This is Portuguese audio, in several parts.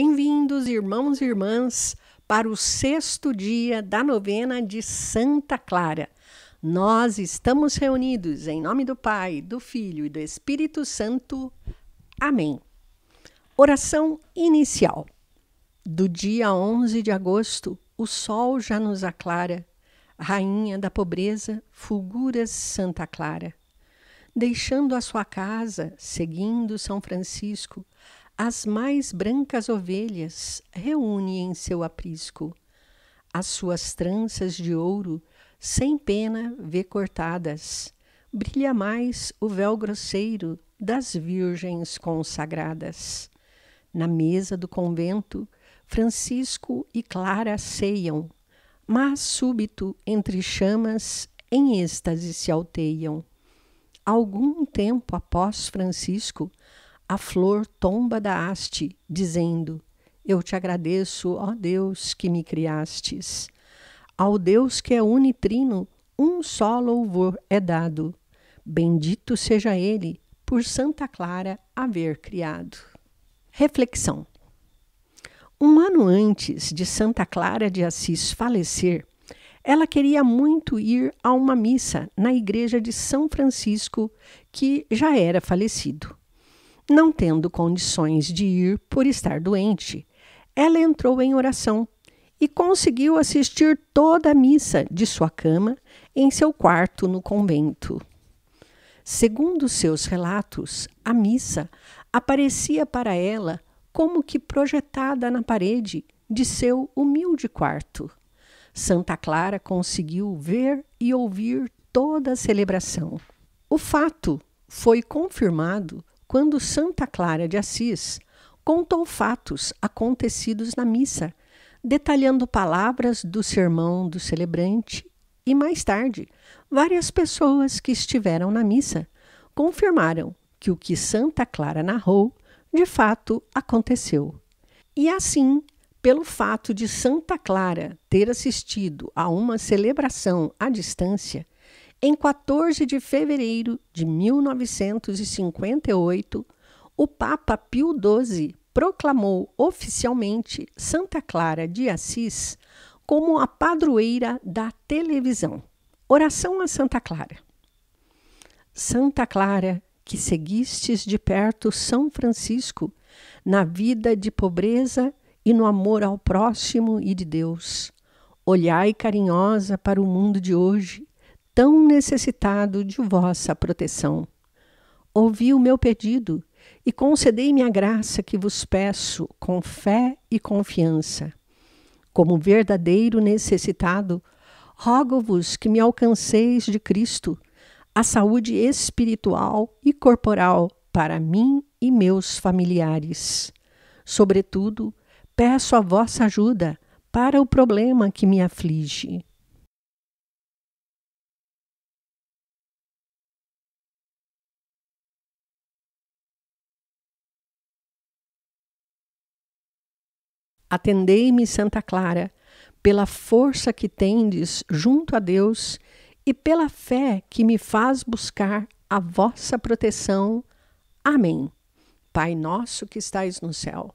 bem-vindos, irmãos e irmãs, para o sexto dia da novena de Santa Clara. Nós estamos reunidos em nome do Pai, do Filho e do Espírito Santo. Amém. Oração inicial. Do dia 11 de agosto, o sol já nos aclara. Rainha da pobreza, fulguras Santa Clara. Deixando a sua casa, seguindo São Francisco, as mais brancas ovelhas reúne em seu aprisco. As suas tranças de ouro, sem pena vê cortadas. Brilha mais o véu grosseiro das virgens consagradas. Na mesa do convento, Francisco e Clara ceiam, mas súbito, entre chamas, em êxtase se alteiam. Algum tempo após Francisco, a flor tomba da haste, dizendo: Eu te agradeço, ó Deus, que me criastes. Ao Deus que é unitrino, um só louvor é dado. Bendito seja ele, por Santa Clara haver criado. Reflexão. Um ano antes de Santa Clara de Assis falecer, ela queria muito ir a uma missa na igreja de São Francisco, que já era falecido. Não tendo condições de ir por estar doente, ela entrou em oração e conseguiu assistir toda a missa de sua cama em seu quarto no convento. Segundo seus relatos, a missa aparecia para ela como que projetada na parede de seu humilde quarto. Santa Clara conseguiu ver e ouvir toda a celebração. O fato foi confirmado quando Santa Clara de Assis contou fatos acontecidos na missa, detalhando palavras do sermão do celebrante, e mais tarde, várias pessoas que estiveram na missa confirmaram que o que Santa Clara narrou de fato aconteceu. E assim, pelo fato de Santa Clara ter assistido a uma celebração à distância, em 14 de fevereiro de 1958, o Papa Pio XII proclamou oficialmente Santa Clara de Assis como a padroeira da televisão. Oração a Santa Clara. Santa Clara, que seguistes de perto São Francisco na vida de pobreza e no amor ao próximo e de Deus, olhai carinhosa para o mundo de hoje tão necessitado de vossa proteção. Ouvi o meu pedido e concedei-me a graça que vos peço com fé e confiança. Como verdadeiro necessitado, rogo-vos que me alcanceis de Cristo a saúde espiritual e corporal para mim e meus familiares. Sobretudo, peço a vossa ajuda para o problema que me aflige. Atendei-me, Santa Clara, pela força que tendes junto a Deus e pela fé que me faz buscar a vossa proteção. Amém. Pai nosso que estais no céu,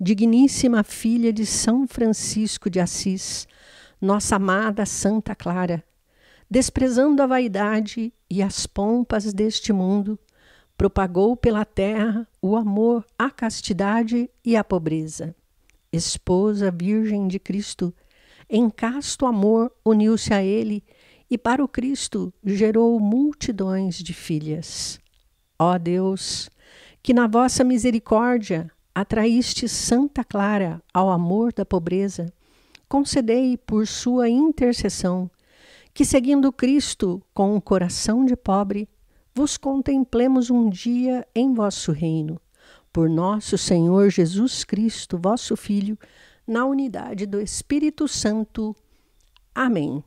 Digníssima filha de São Francisco de Assis, nossa amada Santa Clara, desprezando a vaidade e as pompas deste mundo, propagou pela terra o amor, a castidade e a pobreza. esposa virgem de Cristo, em casto amor uniu-se a ele e para o Cristo gerou multidões de filhas. Ó Deus, que na vossa misericórdia atraíste Santa Clara ao amor da pobreza, concedei por sua intercessão que, seguindo Cristo com um coração de pobre, vos contemplemos um dia em vosso reino por nosso Senhor Jesus Cristo, vosso Filho, na unidade do Espírito Santo. Amém.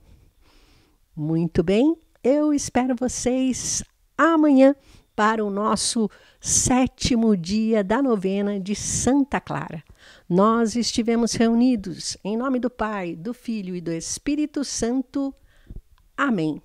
Muito bem, eu espero vocês amanhã para o nosso sétimo dia da novena de Santa Clara. Nós estivemos reunidos em nome do Pai, do Filho e do Espírito Santo. Amém.